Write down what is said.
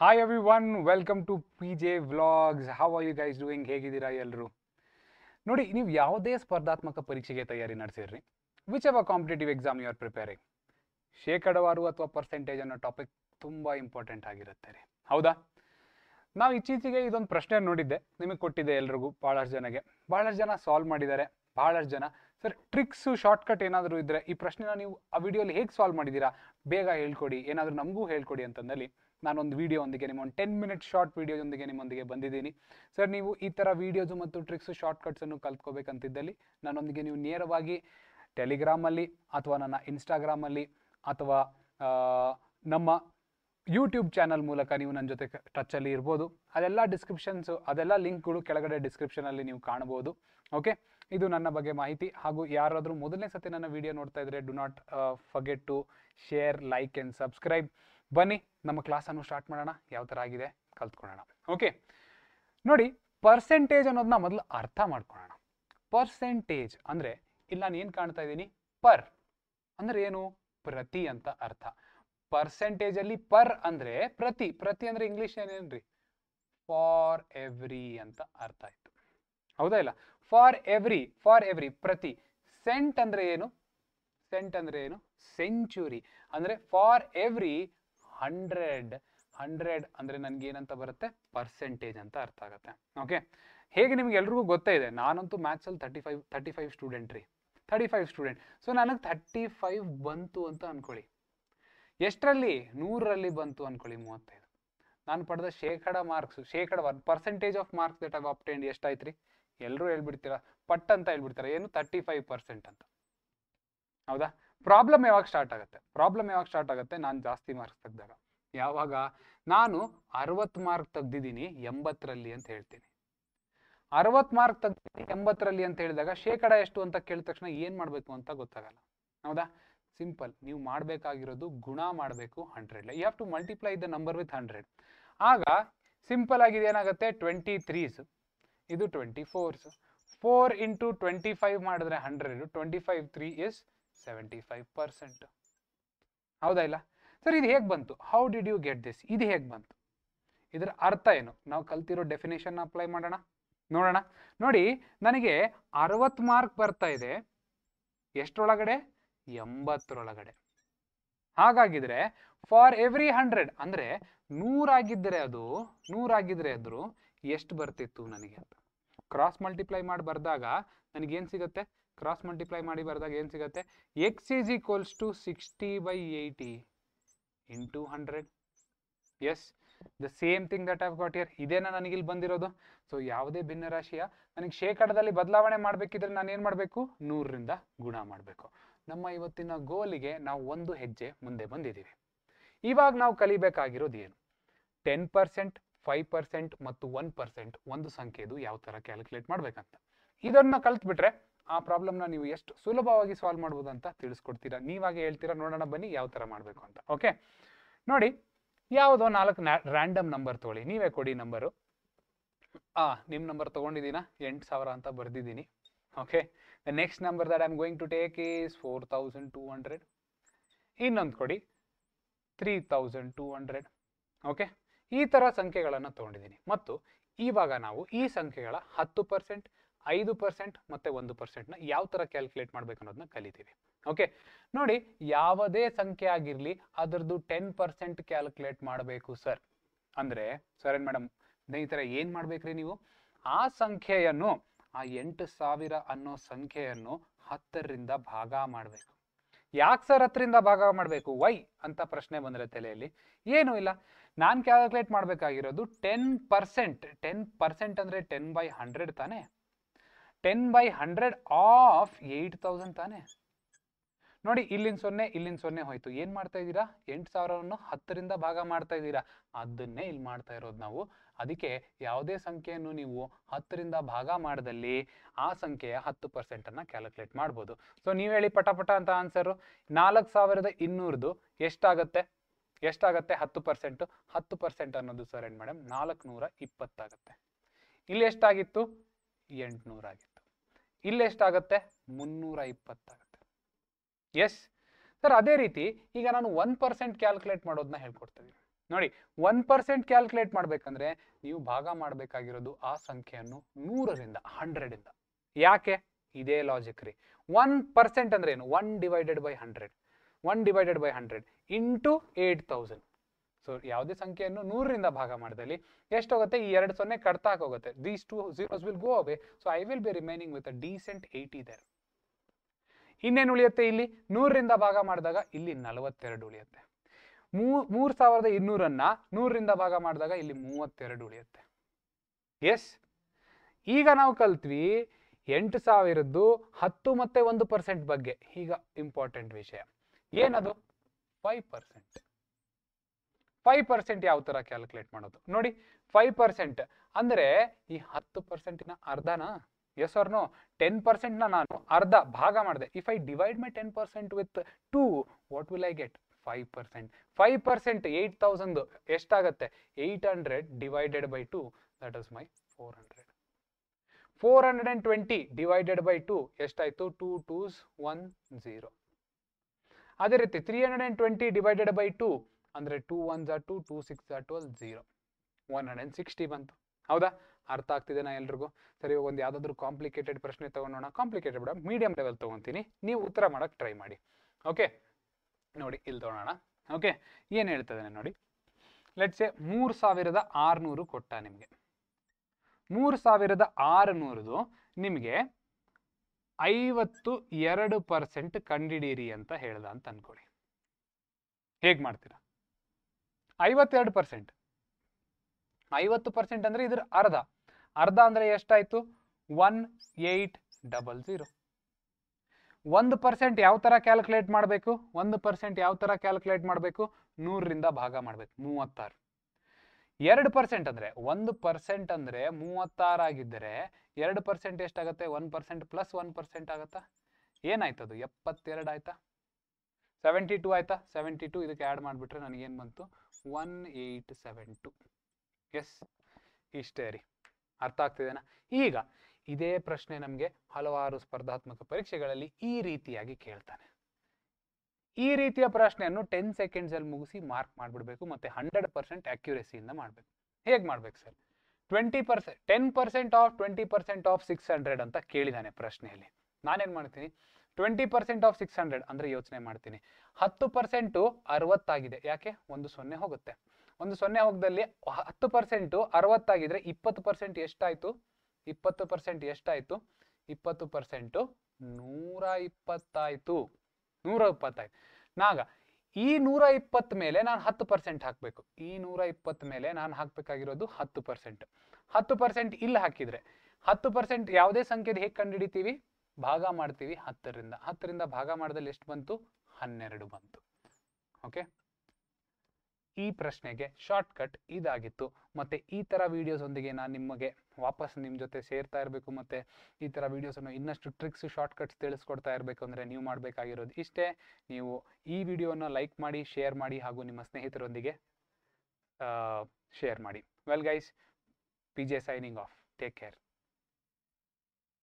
Hi everyone welcome to P J vlogs how are you guys doing ಹೇಗಿದ್ದೀರಾ ಎಲ್ಲರೂ ನೋಡಿ, ನೀವು ಯಾವುದೇ ಸ್ಪರ್ಧಾತ್ಮಕ ಪರೀಕ್ಷೆಗೆ ತಯಾರಿ ನಡೆಸಿರ್ರಿ. Whichever competitive exam you are preparing ಶೇಕಡವಾರು ಅಥವಾ ಪರ್ಸೆಂಟೇಜ್ ಅನ್ನೋ ಟಾಪಿಕ್ ತುಂಬ ಇಂಪಾರ್ಟೆಂಟ್ ಆಗಿರುತ್ತೆ ರೀ. ಹೌದಾ? ನಾವು ಇತ್ತೀಚೆಗೆ ಇದೊಂದು ಪ್ರಶ್ನೆ ನೋಡಿದ್ದೆ. ನಿಮಗೆ ಕೊಟ್ಟಿದ್ದೆ ಎಲ್ರಿಗೂ ಭಾಳಷ್ಟು ಜನಗೆ. ಭಾಳಷ್ಟು ಜನ ಸಾಲ್ವ್ ಮಾಡಿದ್ದಾರೆ. ಭಾಳಷ್ಟು ಜನ. ಸರ್ ಟ್ರಿಕ್ಸು ಶಾರ್ಟ್ಕಟ್ ಏನಾದರೂ ಇದ್ದರೆ ಈ ಪ್ರಶ್ನೆನ ನೀವು ಆ ವಿಡಿಯೋಲಿ ಹೇಗೆ ಸಾಲ್ವ್ ಮಾಡಿದ್ದೀರಾ? ಬೇಗ ಹೇಳ್ಕೊಡಿ. ಏನಾದರೂ ನಮಗೂ ಹೇಳ್ಕೊಡಿ ಅಂತಂದಲ್ಲಿ ನಾನೊಂದು ವಿಡಿಯೋ ಒಂದಿಗೆ ನಿಮ್ಮ, ಒಂದು ಟೆನ್ ಮಿನಿಟ್ ಶಾರ್ಟ್ ವಿಡಿಯೋದೊಂದಿಗೆ ನಿಮ್ಮೊಂದಿಗೆ ಬಂದಿದ್ದೀನಿ. ಸರ್ ನೀವು ಈ ಥರ ವೀಡಿಯೋಸು ಮತ್ತು ಟ್ರಿಕ್ಸು ಶಾರ್ಟ್ಕಟ್ಸನ್ನು ಕಲ್ತ್ಕೋಬೇಕಂತಿದ್ದಲ್ಲಿ ನನ್ನೊಂದಿಗೆ ನೀವು ನೇರವಾಗಿ ಟೆಲಿಗ್ರಾಮಲ್ಲಿ ಅಥವಾ ನನ್ನ ಇನ್ಸ್ಟಾಗ್ರಾಮಲ್ಲಿ ಅಥವಾ ನಮ್ಮ ಯೂಟ್ಯೂಬ್ ಚಾನಲ್ ಮೂಲಕ ನೀವು ನನ್ನ ಜೊತೆ ಟಚಲ್ಲಿ ಇರ್ಬೋದು. ಅದೆಲ್ಲ ಡಿಸ್ಕ್ರಿಪ್ಷನ್ಸು ಅದೆಲ್ಲ ಲಿಂಕ್ಗಳು ಕೆಳಗಡೆ ಡಿಸ್ಕ್ರಿಪ್ಷನಲ್ಲಿ ನೀವು ಕಾಣ್ಬೋದು. ಓಕೆ ಇದು ನನ್ನ ಬಗ್ಗೆ ಮಾಹಿತಿ. ಹಾಗೂ ಯಾರಾದರೂ ಮೊದಲನೇ ಸತಿ ನನ್ನ ವಿಡಿಯೋ ನೋಡ್ತಾ ಇದ್ರೆ do not forget to share like and subscribe ಬನ್ನಿ, ನಮ್ಮ ಕ್ಲಾಸನ್ನು ಸ್ಟಾರ್ಟ್ ಮಾಡೋಣ. ಯಾವ ಥರ ಆಗಿದೆ ಕಲ್ತ್ಕೊಳ್ಳೋಣ. ಓಕೆ ನೋಡಿ ಪರ್ಸೆಂಟೇಜ್ ಅನ್ನೋದನ್ನ ಮೊದಲು ಅರ್ಥ ಮಾಡ್ಕೊಳ್ಳೋಣ. ಪರ್ಸೆಂಟೇಜ್ ಅಂದರೆ, ಇಲ್ಲಿ ನಾನು ಏನು ಕಾಣ್ತಾ ಇದ್ದೀನಿ? ಪರ್ ಅಂದರೆ ಏನು? ಪ್ರತಿ ಅಂತ ಅರ್ಥ. ಪರ್ಸೆಂಟೇಜಲ್ಲಿ ಪರ್ ಅಂದ್ರೆ ಪ್ರತಿ. ಪ್ರತಿ ಅಂದ್ರೆ ಇಂಗ್ಲಿಷ್ ಏನೇನ್ರಿ? ಫಾರ್ ಎವ್ರಿ ಅಂತ ಅರ್ಥ ಆಯ್ತು. ಹೌದಾ ಇಲ್ಲ? ಫಾರ್ ಎವ್ರಿ ಫಾರ್ ಎವ್ರಿ ಪ್ರತಿ. ಸೆಂಟ್ ಅಂದ್ರೆ ಏನು? ಸೆಂಟ್ ಅಂದ್ರೆ ಏನು? ಸೆಂಚುರಿ ಅಂದ್ರೆ ಫಾರ್ ಎವ್ರಿ ಹಂಡ್ರೆಡ್ ಹಂಡ್ರೆಡ್ ಅಂದ್ರೆ ನನ್ಗೆ ಏನಂತ ಬರುತ್ತೆ? ಪರ್ಸೆಂಟೇಜ್ ಅಂತ ಅರ್ಥ ಆಗುತ್ತೆ. ಓಕೆ ಹೇಗೆ ನಿಮ್ಗೆ ಎಲ್ರಿಗೂ ಗೊತ್ತೇ ಇದೆ? ನಾನಂತೂ ಮ್ಯಾಥ್ಸಲ್ಲಿ thirty five thirty five student ರೀ. ತರ್ಟಿ ಫೈವ್ ಸ್ಟೂಡೆಂಟ್ ಸೊ ನನಗೆ ತರ್ಟಿ ಫೈವ್ ಬಂತು ಅಂತ ಅನ್ಕೊಳ್ಳಿ. ಎಷ್ಟರಲ್ಲಿ? ನೂರರಲ್ಲಿ ಬಂತು ಅನ್ಕೊಳ್ಳಿ, ಮೂವತ್ತೈದು. ನಾನು ಪಡೆದ ಶೇಕಡ ಮಾರ್ಕ್ಸ್ ಶೇಕಡ ಪರ್ಸೆಂಟೇಜ್ ಆಫ್ ಮಾರ್ಕ್ಸ್ ದಟ್ ಆವ್ ಅಪ್ಟೆಂಡ್ ಎಷ್ಟಾಯ್ತು ರೀ ಎಲ್ಲರೂ ಹೇಳ್ಬಿಡ್ತೀರಾ? ಪಟ್ ಅಂತ ಹೇಳ್ಬಿಡ್ತೀರಾ? ಏನು? ತರ್ಟಿ ಫೈವ್ ಪರ್ಸೆಂಟ್ ಅಂತ. ಹೌದಾ? ಪ್ರಾಬ್ಲಮ್ ಯಾವಾಗ ಸ್ಟಾರ್ಟ್ ಆಗುತ್ತೆ? ಪ್ರಾಬ್ಲಮ್ ಯಾವಾಗ ಸ್ಟಾರ್ಟ್ ಆಗುತ್ತೆ? ನಾನು ಜಾಸ್ತಿ ಮಾರ್ಕ್ಸ್ ತೆಗ್ದಾಗ. ಯಾವಾಗ? ನಾನು ಅರವತ್ತು ಮಾರ್ಕ್ ತೆಗ್ದಿದ್ದೀನಿ ಎಂಬತ್ತರಲ್ಲಿ ಅಂತ ಹೇಳ್ತೀನಿ. ಅರವತ್ತು ಮಾರ್ಕ್ ತೆಗ್ದಿದ್ದೀನಿ ಎಂಬತ್ತರಲ್ಲಿ ಅಂತ ಹೇಳಿದಾಗ ಶೇಕಡ ಎಷ್ಟು ಅಂತ ಕೇಳಿದ ತಕ್ಷಣ ಏನು ಮಾಡಬೇಕು ಅಂತ ಗೊತ್ತಾಗಲ್ಲ. ಹೌದಾ? ಸಿಂಪಲ್ ನೀವು ಮಾಡಬೇಕಾಗಿರೋದು ಗುಣ ಮಾಡಬೇಕು hundred you have to multiply the number with hundred ಆಗ ಸಿಂಪಲ್ ಆಗಿದೆ ಏನಾಗುತ್ತೆ? ಟ್ವೆಂಟಿ ತ್ರೀಸ್ ಇದು twenty fours four into twenty five ಮಾಡಿದ್ರೆ hundred twenty five three is seventy five percent ಹೌದಾ ಇಲ್ಲ? ಸರ್, ಇದು ಹೇಗೆ ಬಂತು? How did you get this ಇದು ಹೇಗೆ ಬಂತು? ಇದರ ಅರ್ಥ ಏನು? ನಾವು ಕಲ್ತಿರೋ ಡೆಫಿನೇಷನ್ ಅಪ್ಲೈ ಮಾಡೋಣ? ನೋಡೋಣ. ನೋಡಿ, ನನಗೆ ಅರವತ್ತು ಮಾರ್ಕ್ ಬರ್ತಾ ಇದೆ. ಎಷ್ಟರೊಳಗಡೆ? ಎಂಬತ್ತರೊಳಗಡೆ. ಹಾಗಾಗಿದ್ರೆ ಫಾರ್ ಎವ್ರಿ ಹಂಡ್ರೆಡ್ ಅಂದ್ರೆ ನೂರಾಗಿದ್ದರೆ ಅದು ನೂರಾಗಿದ್ರೆ ಅದ್ರು ಎಷ್ಟು ಬರ್ತಿತ್ತು ನನಗೆ ಅಂತ. ಕ್ರಾಸ್ ಮಲ್ಟಿಪ್ಲೈ ಮಾಡಿ ಬರ್ದಾಗ, ನನಗೇನು ಸಿಗುತ್ತೆ? ಕ್ರಾಸ್ ಮಲ್ಟಿಪ್ಲೈ ಮಾಡಿ ಬರೆದಾಗ ಏನು ಸಿಗುತ್ತೆ? X is equals to sixty by eighty into hundred is the same thing that of got here ಇದೇನ ಇಲ್ಲಿ ಬಂದಿರೋದು? ಸೊ ಯಾವುದೇ ಭಿನ್ನರಾಶಿಯ ನನಗೆ ಶೇಕಡದಲ್ಲಿ ಬದಲಾವಣೆ ಮಾಡಬೇಕಿದ್ರೆ ನಾನು ಏನು ಮಾಡಬೇಕು? ನೂರರಿಂದ ಗುಣ ಮಾಡಬೇಕು. ನಮ್ಮ ಇವತ್ತಿನ ಗೋಲಿಗೆ ನಾವು ಒಂದು ಹೆಜ್ಜೆ ಮುಂದೆ ಬಂದಿದ್ದೀವಿ. ಇವಾಗ ನಾವು ಕಲಿಬೇಕಾಗಿರೋದು ಏನು? ಟೆನ್ ಪರ್ಸೆಂಟ್ ಫೈವ್ ಪರ್ಸೆಂಟ್ ಮತ್ತು ಒನ್ ಪರ್ಸೆಂಟ್ ಒಂದು ಸಂಖ್ಯೆದು ಯಾವ ಥರ ಕ್ಯಾಲ್ಕುಲೇಟ್ ಮಾಡಬೇಕಂತ. ಇದನ್ನ ಕಲ್ತ್ಬಿಟ್ರೆ ಆ ಪ್ರಾಬ್ಲಮ್ನ ನೀವು ಎಷ್ಟು ಸುಲಭವಾಗಿ ಸಾಲ್ವ್ ಮಾಡ್ಬೋದು ಅಂತ ತಿಳಿಸ್ಕೊಡ್ತೀರಾ. ನೀವಾಗೆ ಹೇಳ್ತೀರಾ, ನೋಡೋಣ, ಬನ್ನಿ ಯಾವ ಥರ ಮಾಡಬೇಕು ಅಂತ. ಓಕೆ ನೋಡಿ, ಯಾವುದೋ ನಾಲ್ಕು ರ್ಯಾಂಡಮ್ ನಂಬರ್ ತೊಗೊಳ್ಳಿ. ನೀವೇ ಕೊಡಿ ನಂಬರು ಆ ನಿಮ್ಮ ನಂಬರ್ ತೊಗೊಂಡಿದ್ದೀನ? ಎಂಟು ಸಾವಿರ ಅಂತ ಬರ್ದಿದ್ದೀನಿ. Okay the next number that I am going to take is four thousand two hundred ಇನ್ನೊಂದು ಕೊಡಿ. Three thousand two hundred okay ಈ ಥರ ಸಂಖ್ಯೆಗಳನ್ನು ತೊಗೊಂಡಿದ್ದೀನಿ. ಮತ್ತು ಇವಾಗ ನಾವು ಈ ಸಂಖ್ಯೆಗಳ ಹತ್ತು ಪರ್ಸೆಂಟ್ ಐದು ಪರ್ಸೆಂಟ್ ಮತ್ತು ಒಂದು ಪರ್ಸೆಂಟ್ನ ಯಾವ ಥರ ಕ್ಯಾಲ್ಕುಲೇಟ್ ಮಾಡ್ಬೇಕು ಅನ್ನೋದನ್ನ ಕಲಿತೀವಿ. ಓಕೆ ನೋಡಿ, ಯಾವುದೇ ಸಂಖ್ಯೆ ಆಗಿರಲಿ, ಅದರದ್ದು ಟೆನ್ ಪರ್ಸೆಂಟ್ ಕ್ಯಾಲ್ಕುಲೇಟ್ ಮಾಡಬೇಕು ಸರ್ ಅಂದರೆ ಸರ್ ಏನು ಮೇಡಮ್ ಸ್ನೇಹಿತರೆ, ಏನು ಮಾಡ್ಬೇಕ್ರಿ ನೀವು? ಆ ಸಂಖ್ಯೆಯನ್ನು, ಆ ಎಂಟು ಸಾವಿರ ಅನ್ನೋ ಸಂಖ್ಯೆಯನ್ನು ಹತ್ತರಿಂದ ಭಾಗ ಮಾಡಬೇಕು. ಯಾಕೆ ಸರ್ ಹತ್ತರಿಂದ ಭಾಗ ಮಾಡಬೇಕು? ವೈ ಅಂತ ಪ್ರಶ್ನೆ ಬಂದರೆ ತಲೆಯಲ್ಲಿ. ಏನೂ ಇಲ್ಲ. ನಾನು ಕ್ಯಾಲ್ಕುಲೇಟ್ ಮಾಡಬೇಕಾಗಿರೋದು ಟೆನ್ ಪರ್ಸೆಂಟ್ ಟೆನ್ ಪರ್ಸೆಂಟ್ ಅಂದರೆ ಟೆನ್ ಬೈ ಹಂಡ್ರೆಡ್ ತಾನೇ? Ten by hundred of eight thousand ತಾನೆ? ನೋಡಿ, ಇಲ್ಲಿನ ಸೊನ್ನೆ ಇಲ್ಲಿನ ಸೊನ್ನೆ ಹೋಯ್ತು. ಏನು ಮಾಡ್ತಾ ಇದ್ದೀರಾ? ಎಂಟು ಸಾವಿರವನ್ನು ಹತ್ತರಿಂದ ಭಾಗ ಮಾಡ್ತಾ ಇದ್ದೀರಾ. ಅದನ್ನೇ ಇಲ್ಲಿ ಮಾಡ್ತಾ ಇರೋದು ನಾವು. ಅದಕ್ಕೆ ಯಾವುದೇ ಸಂಖ್ಯೆಯನ್ನು ನೀವು ಹತ್ತರಿಂದ ಭಾಗ ಮಾಡದಲ್ಲಿ ಆ ಸಂಖ್ಯೆಯ ಹತ್ತು ಪರ್ಸೆಂಟನ್ನು ಕ್ಯಾಲ್ಕುಲೇಟ್ ಮಾಡ್ಬೋದು. ಸೊ ನೀವು ಹೇಳಿ ಪಟ ಪಟ ಅಂತ ಆನ್ಸರು ನಾಲ್ಕು ಸಾವಿರದ ಇನ್ನೂರದು ಎಷ್ಟಾಗತ್ತೆ? ಎಷ್ಟಾಗತ್ತೆ ಹತ್ತು ಪರ್ಸೆಂಟ್ ಹತ್ತು ಪರ್ಸೆಂಟ್ ಅನ್ನೋದು ಸರ್ ಮೇಡಮ್ ನಾಲ್ಕು ನೂರ ಇಪ್ಪತ್ತಾಗತ್ತೆ. ಇಲ್ಲಿ ಎಷ್ಟಾಗಿತ್ತು? ಎಂಟುನೂರಾಗಿತ್ತು. ಇಲ್ಲಿ ಎಷ್ಟಾಗತ್ತೆ? ಮುನ್ನೂರ ಇಪ್ಪತ್ತಾಗತ್ತೆ ಎಸ್ ಸರ್ ಅದೇ ರೀತಿ ಈಗ ನಾನು ಒನ್ ಪರ್ಸೆಂಟ್ ಕ್ಯಾಲ್ಕುಲೇಟ್ ಮಾಡೋದನ್ನ ಹೇಳ್ಕೊಡ್ತೀನಿ ನೋಡಿ ಒನ್ ಪರ್ಸೆಂಟ್ ಕ್ಯಾಲ್ಕುಲೇಟ್ ಮಾಡ್ಬೇಕಂದ್ರೆ ನೀವು ಭಾಗ ಮಾಡಬೇಕಾಗಿರೋದು ಆ ಸಂಖ್ಯೆಯನ್ನು ನೂರರಿಂದ ಹಂಡ್ರೆಡಿಂದ ಯಾಕೆ? ಇದೇ ಲಾಜಿಕ್ ರೀ. ಒನ್ ಪರ್ಸೆಂಟ್ ಅಂದ್ರೆ ಏನು? One divided by hundred one divided by hundred into eight thousand so ಯಾವುದೇ ಸಂಖ್ಯೆಯನ್ನು ನೂರರಿಂದ ಭಾಗ ಮಾಡಿದಲ್ಲಿ ಎಷ್ಟೋಗುತ್ತೆ? ಈ ಎರಡು ಸೊನ್ನೆ ಕಡ್ತಾಕ್ ಹೋಗುತ್ತೆ. These two zeros will go away so I will be remaining with a decent eighty there ಇನ್ನೇನು ಉಳಿಯುತ್ತೆ ಇಲ್ಲಿ? ನೂರರಿಂದ ಭಾಗ ಮಾಡಿದಾಗ ಇಲ್ಲಿ ನಲವತ್ತೆರಡು ಉಳಿಯುತ್ತೆ. ಮೂ, ಮೂರು ಸಾವಿರದ ಇನ್ನೂರನ್ನ ನೂರರಿಂದ ಭಾಗ ಮಾಡಿದಾಗ ಇಲ್ಲಿ ಮೂವತ್ತೆರಡು ಉಳಿಯುತ್ತೆ. ಎಸ್ ಈಗ ನಾವು ಕಲ್ತ್ವಿ ಎಂಟು ಸಾವಿರದ್ದು ಹತ್ತು ಮತ್ತೆ ಒಂದು ಪರ್ಸೆಂಟ್ ಬಗ್ಗೆ. ಈಗ ಇಂಪಾರ್ಟೆಂಟ್ ವಿಷಯ. ಏನದು? ಫೈವ್ ಪರ್ಸೆಂಟ್ ಫೈವ್ ಪರ್ಸೆಂಟ್ ಯಾವ ಥರ ಕ್ಯಾಲ್ಕುಲೇಟ್ ಮಾಡೋದು? ನೋಡಿ ಫೈವ್ ಪರ್ಸೆಂಟ್ ಅಂದರೆ ಈ ಹತ್ತು ಪರ್ಸೆಂಟಿನ ಅರ್ಧನಾ? ಎಸ್ ಆರ್ ಟೆನ್ ಪರ್ಸೆಂಟ್ನ ನಾನು ಅರ್ಧ ಭಾಗ ಮಾಡಿದೆ. If I divide my ten percent with two what will I get five percent five percent eight thousand ಎಷ್ಟಾಗತ್ತೆ? Eight hundred divided by two that is my four hundred four hundred and twenty divided by two ಎಷ್ಟಾಯಿತು? Two twos one zero ಅದೇ ರೀತಿ three hundred and twenty divided by two ಅಂದರೆ two one are two two six are twelve zero one hundred and sixty ಬಂತು. ಹೌದಾ? ಅರ್ಥ ಆಗ್ತಿದೆನಾ ಎಲ್ರಿಗೂ? ಸರಿ ಒಂದು ಯಾವುದಾದ್ರೂ ಕಾಂಪ್ಲಿಕೇಟೆಡ್ ಪ್ರಶ್ನೆ ತೊಗೊಂಡೋಣ. ಕಾಂಪ್ಲಿಕೇಟೆಡ್ ಬೇಡ ಮೀಡಿಯಂ ಲೆವೆಲ್ ತೊಗೊತೀನಿ. ನೀವು ಉತ್ತರ ಮಾಡೋಕ್ಕೆ ಟ್ರೈ ಮಾಡಿ. ಓಕೆ ನೋಡಿ, ಇಲ್ಲಿ ತೊಗೊಳೋಣ ಓಕೆ ಏನು ಹೇಳ್ತದೆ ನೋಡಿ? ಲೆಟ್ಸೆ ಮೂರು ಸಾವಿರದ ಆರುನೂರು ಕೊಟ್ಟ ನಿಮಗೆ. ಮೂರು ಸಾವಿರದ ಆರುನೂರದು ನಿಮಗೆ ಐವತ್ತು ಎರಡು ಪರ್ಸೆಂಟ್ ಕಂಡಿಡೀರಿ ಅಂತ ಹೇಳ್ದ ಅಂತ ಅನ್ಕೊಳ್ಳಿ. ಹೇಗೆ ಮಾಡ್ತೀರಾ? ಐವತ್ತೆರಡು ಪರ್ಸೆಂಟ್ ಐವತ್ತು ಪರ್ಸೆಂಟ್ ಅಂದರೆ ಇದ್ರ ಅರ್ಧ. ಅರ್ಧ ಅಂದರೆ ಎಷ್ಟಾಯಿತು? ಒನ್ ಏಯ್ಟ್ ಡಬಲ್ ಝೀರೋ ಒಂದು ಪರ್ಸೆಂಟ್ ಯಾವ ಥರ ಕ್ಯಾಲ್ಕುಲೇಟ್ ಮಾಡಬೇಕು? ಒಂದು ಪರ್ಸೆಂಟ್ ಯಾವ ಥರ ಕ್ಯಾಲ್ಕುಲೇಟ್ ಮಾಡಬೇಕು? ನೂರರಿಂದ ಭಾಗ ಮಾಡಬೇಕು. ಮೂವತ್ತಾರು. ಎರಡು ಪರ್ಸೆಂಟ್ ಅಂದರೆ, ಒಂದು ಪರ್ಸೆಂಟ್ ಅಂದರೆ ಮೂವತ್ತಾರಾಗಿದ್ದರೆ ಎರಡು ಪರ್ಸೆಂಟ್ ಎಷ್ಟಾಗುತ್ತೆ? One percent plus one percent ಆಗುತ್ತಾ? ಏನಾಯ್ತದು ಎಪ್ಪತ್ತೆರಡು ಆಯ್ತಾ? ಸೆವೆಂಟಿ ಟು ಆಯ್ತಾ? ಸೆವೆಂಟಿ ಟು ಇದಕ್ಕೆ ಆ್ಯಡ್ ಮಾಡಿಬಿಟ್ರೆ ನನಗೇನು ಬಂತು? One eight seven two yes ಇಷ್ಟೇ ರೀ ಅರ್ಥ ಆಗ್ತಿದೆನಾ? ಈಗ ಇದೇ ಪ್ರಶ್ನೆ ನಮಗೆ ಹಲವಾರು ಸ್ಪರ್ಧಾತ್ಮಕ ಪರೀಕ್ಷೆಗಳಲ್ಲಿ ಈ ರೀತಿಯಾಗಿ ಕೇಳ್ತಾನೆ. ಈ ರೀತಿಯ ಪ್ರಶ್ನೆಯನ್ನು ಟೆನ್ ಸೆಕೆಂಡ್ಸಲ್ಲಿ ಮುಗಿಸಿ ಮಾರ್ಕ್ ಮಾಡಿಬಿಡ್ಬೇಕು, ಮತ್ತೆ ಹಂಡ್ರೆಡ್ ಪರ್ಸೆಂಟ್ ಆಕ್ಯುರೇಸಿಯಿಂದ ಮಾಡಬೇಕು. ಹೇಗೆ ಮಾಡ್ಬೇಕು sir? Twenty percent ten percent of twenty percent of six hundred ಅಂತ ಕೇಳಿದಾನೆ ಪ್ರಶ್ನೆಯಲ್ಲಿ. ನಾನೇನು ಮಾಡ್ತೀನಿ? Twenty percent of six hundred ಅಂದರೆ ಯೋಚನೆ ಮಾಡ್ತೀನಿ. ಹತ್ತು ಪರ್ಸೆಂಟು ಅರವತ್ತಾಗಿದೆ. ಯಾಕೆ? ಒಂದು ಸೊನ್ನೆ ಹೋಗುತ್ತೆ. ಒಂದು ಸೊನ್ನೆ ಹೋಗದಲ್ಲಿ ಹತ್ತು ಪರ್ಸೆಂಟು ಅರವತ್ತಾಗಿದ್ರೆ ಇಪ್ಪತ್ತು ಪರ್ಸೆಂಟ್ ಎಷ್ಟಾಯಿತು? ಇಪ್ಪತ್ತು ಪರ್ಸೆಂಟ್ ಎಷ್ಟಾಯಿತು? ಇಪ್ಪತ್ತು ಪರ್ಸೆಂಟು ನೂರ ಇಪ್ಪತ್ತಾಯಿತು ನೂರ ಇಪ್ಪತ್ತಾಯ್ತು ನಾಗ, ಈ ನೂರ ಇಪ್ಪತ್ತ ಮೇಲೆ ನಾನು ಹತ್ತು ಪರ್ಸೆಂಟ್ ಹಾಕಬೇಕು. ಈ ನೂರ ಇಪ್ಪತ್ತ ಮೇಲೆ ನಾನು ಹಾಕಬೇಕಾಗಿರೋದು ಹತ್ತು ಪರ್ಸೆಂಟ್ ಹತ್ತು ಪರ್ಸೆಂಟ್ ಇಲ್ಲಿ ಹಾಕಿದರೆ. ಹತ್ತು ಪರ್ಸೆಂಟ್ ಯಾವುದೇ ಸಂಖ್ಯೆದು ಹೇಗೆ ಕಂಡುಹಿಡಿತೀವಿ? ಭಾಗ ಮಾಡ್ತೀವಿ ಹತ್ತರಿಂದ. ಹತ್ತರಿಂದ ಭಾಗ ಮಾಡಿದಲ್ಲಿ ಎಷ್ಟು ಬಂತು? ಹನ್ನೆರಡು ಬಂತು. ಓಕೆ ಈ ಪ್ರಶ್ನೆಗೆ ಶಾರ್ಟ್ಕಟ್ ಇದಾಗಿತ್ತು. ಮತ್ತು ಈ ಥರ ಒಂದಿಗೆ ನಾನು ನಿಮಗೆ ವಾಪಸ್ ನಿಮ್ಮ ಜೊತೆ ಸೇರ್ತಾ ಇರಬೇಕು ಮತ್ತು ಈ ಥರ ಅನ್ನು ಇನ್ನಷ್ಟು ಟ್ರಿಕ್ಸ್ ಶಾರ್ಟ್ಕಟ್ಸ್ ತಿಳಿಸ್ಕೊಡ್ತಾ ಇರಬೇಕು ಅಂದರೆ ನೀವು ಮಾಡಬೇಕಾಗಿರೋದು ಇಷ್ಟೇ. ನೀವು ಈ ವಿಡಿಯೋನ ಲೈಕ್ ಮಾಡಿ ಶೇರ್ ಮಾಡಿ ಹಾಗೂ ನಿಮ್ಮ ಸ್ನೇಹಿತರೊಂದಿಗೆ ಶೇರ್ ಮಾಡಿ. Well guys P J signing off take care